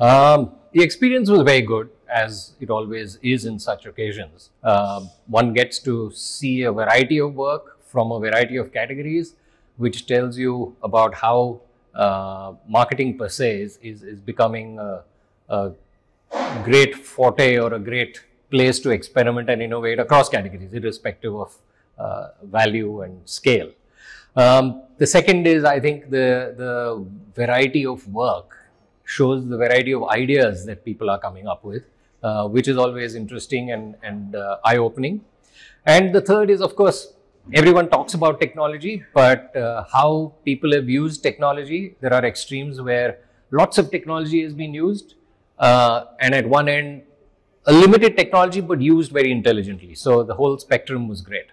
Um, the experience was very good, as it always is in such occasions. Uh, one gets to see a variety of work from a variety of categories, which tells you about how uh, marketing per se is, is, is becoming a, a great forte or a great place to experiment and innovate across categories, irrespective of uh, value and scale. Um, the second is, I think, the, the variety of work shows the variety of ideas that people are coming up with, uh, which is always interesting and, and uh, eye opening. And the third is, of course, everyone talks about technology, but uh, how people have used technology, there are extremes where lots of technology has been used, uh, and at one end, a limited technology but used very intelligently. So the whole spectrum was great.